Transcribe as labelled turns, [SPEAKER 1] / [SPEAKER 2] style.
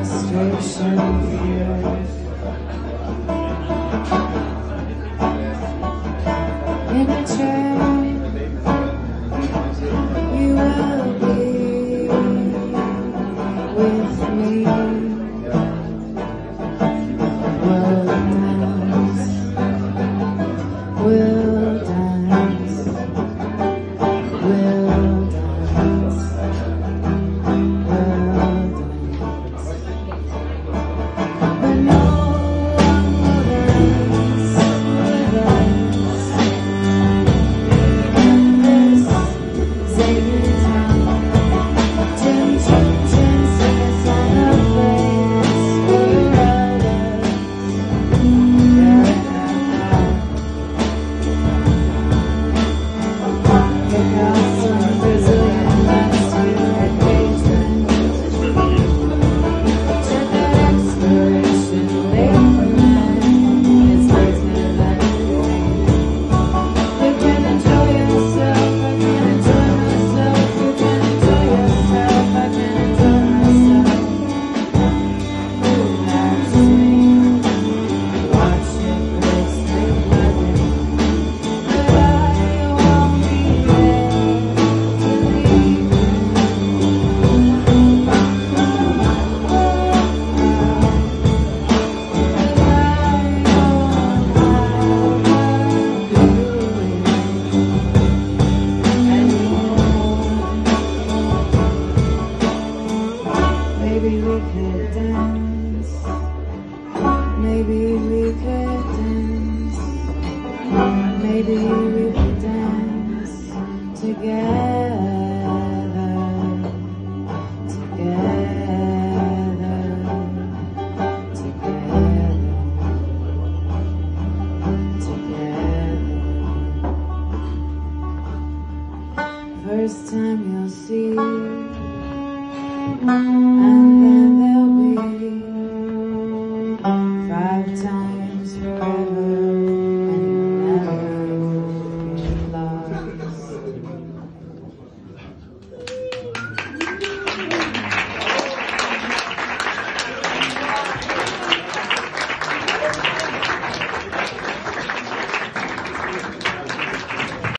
[SPEAKER 1] Castration fear. Zany dance. Maybe we could dance. Maybe we could dance together. Together. Together. Together. First time you'll see. And then